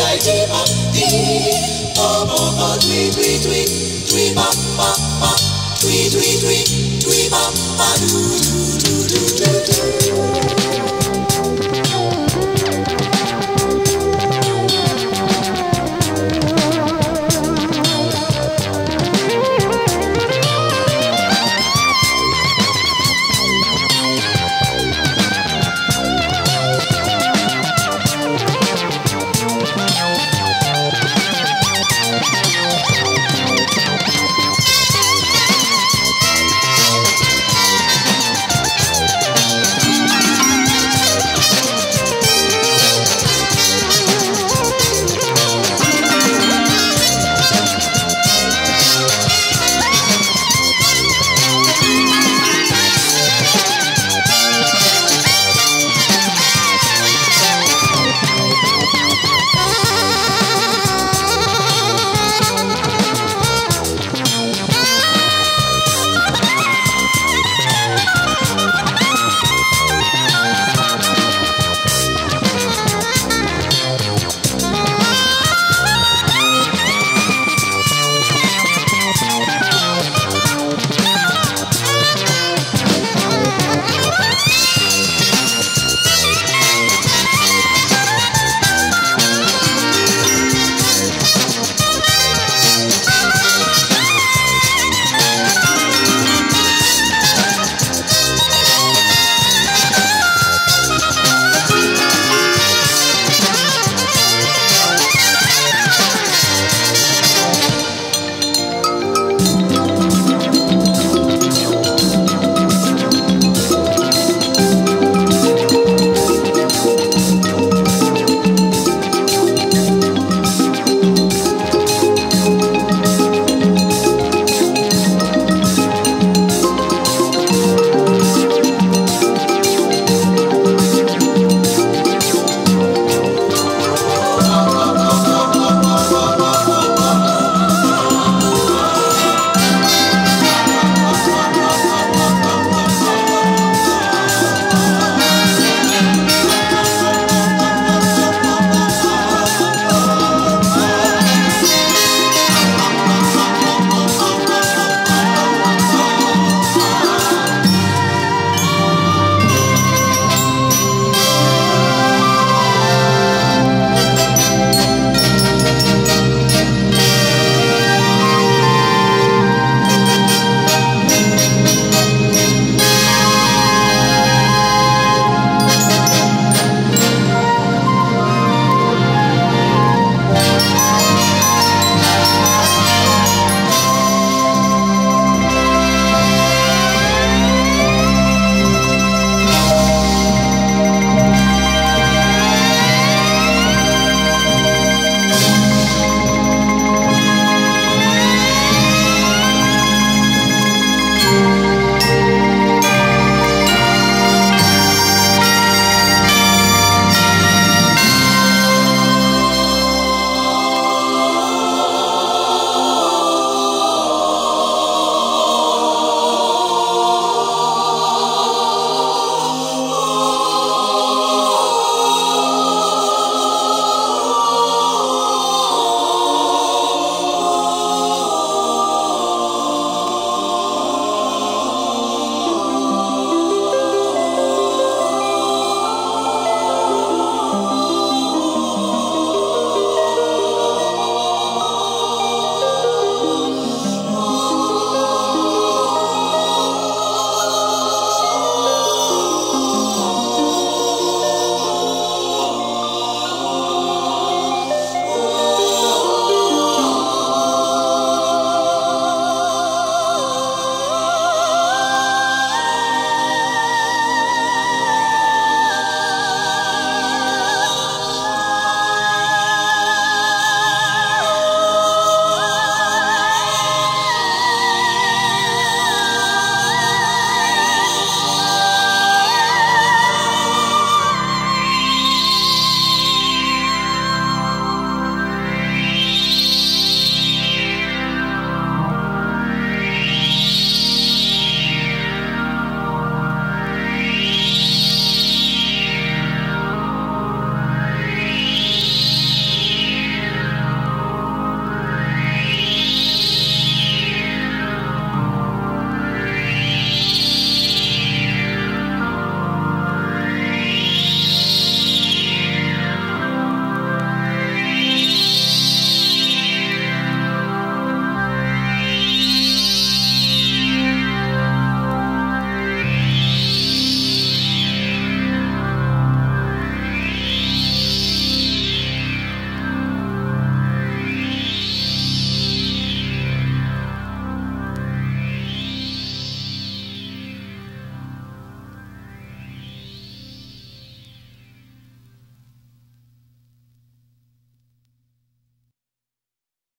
I give up thee. Oh, oh, oh, tweet, tweet, tweet.